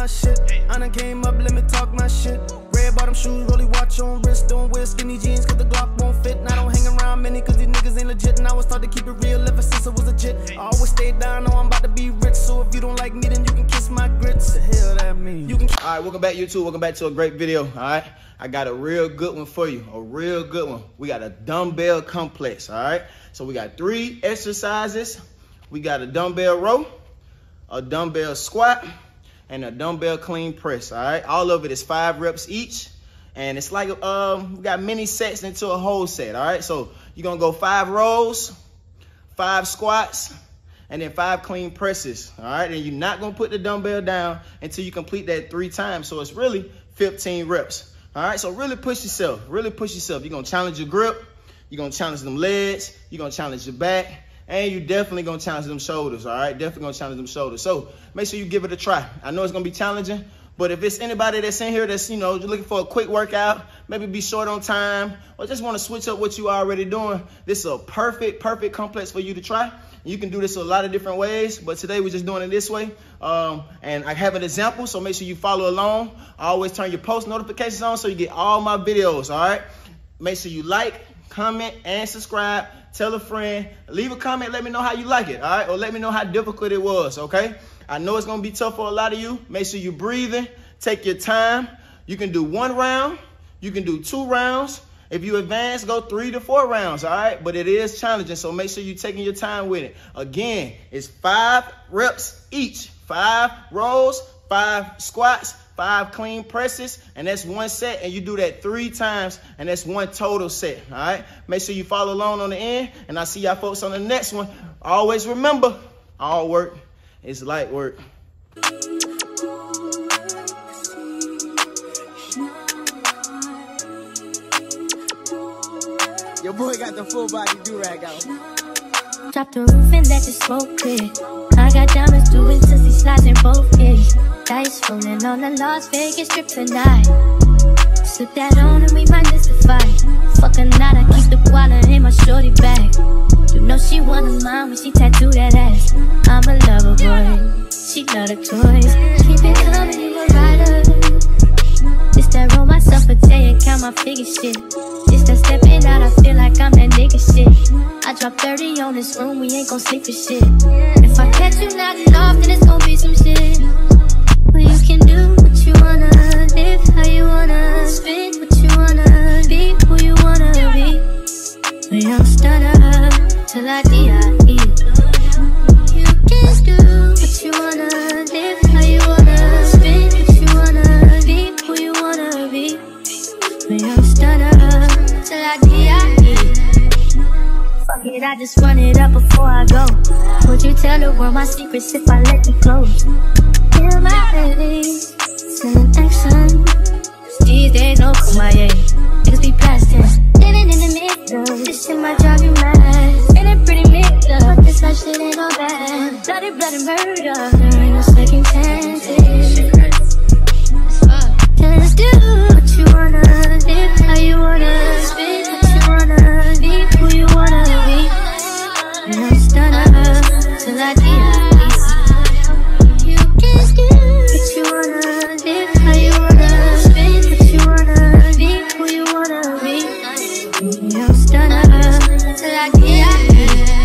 my shit. I done came up, let me talk my shit. Red bottom shoes, rolly watch on wrist, don't wear skinny jeans cause the Glock won't fit. And I don't hang around many cause these niggas ain't legit. And I was taught to keep it real ever since I was a jit. I always stay down, know I'm about to be rich. So if you don't like me, then you can kiss my grits. The hell that mean? You can. All right, welcome back, YouTube. Welcome back to a great video. All right, I got a real good one for you. A real good one. We got a dumbbell complex. All right, so we got three exercises. We got a dumbbell row, a dumbbell squat, and a dumbbell clean press. All right, all of it is five reps each. And it's like um, we got many sets into a whole set. All right, so you're gonna go five rows, five squats, and then five clean presses. All right, and you're not gonna put the dumbbell down until you complete that three times. So it's really 15 reps. All right, so really push yourself. Really push yourself. You're gonna challenge your grip. You're gonna challenge them legs. You're gonna challenge your back. And you're definitely gonna challenge them shoulders, all right? Definitely gonna challenge them shoulders. So make sure you give it a try. I know it's gonna be challenging, but if it's anybody that's in here that's, you know, looking for a quick workout, maybe be short on time, or just wanna switch up what you already doing, this is a perfect, perfect complex for you to try. You can do this a lot of different ways, but today we're just doing it this way. Um, and I have an example, so make sure you follow along. I always turn your post notifications on so you get all my videos, all right? Make sure you like, comment, and subscribe. Tell a friend. Leave a comment. Let me know how you like it, all right? Or let me know how difficult it was, okay? I know it's going to be tough for a lot of you. Make sure you're breathing. Take your time. You can do one round. You can do two rounds. If you advance, go three to four rounds, all right? But it is challenging, so make sure you're taking your time with it. Again, it's five reps each. Five rows, five squats, five clean presses, and that's one set, and you do that three times, and that's one total set, all right? Make sure you follow along on the end, and I'll see y'all folks on the next one. Always remember, all work is light work. Your boy got the full body do-rag out. Drop the roof and let the smoke clear. I got diamonds doing sissy slides in both ears. Dice rolling on the Las Vegas strip tonight. Slip that on and we might miss the fight. Fuck a night, I keep the wallet in my shorty bag. You know she wanna mine when she tattoo that ass. I'm a lover boy, she love the toys. Keep it coming, you a rider. This that roll myself a day and count my figure shit. This that stepping out, I feel like I'm that nigga shit. I drop 30 on this room, we ain't gon' sleep for shit. If I catch you knocking off, then it's gon' be some shit. Do what you wanna, live how you wanna, what you wanna, be who you wanna be. Till I D.I.E. You can do what you wanna, live how you wanna, what you wanna, be who you wanna be. Till I D.I.E. Fuck it, I just run it up before I go. Would you tell the world my secrets if I let you close? Feel my baby, sending action. These days, no Kumaye. Niggas be past tense. Living in the middle, this shit might drive you mad. Ain't it pretty middle? But this life shit ain't all bad. Bloody, bloody murder. There ain't no second chances. Just do till I D.I.E.